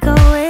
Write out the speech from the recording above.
can go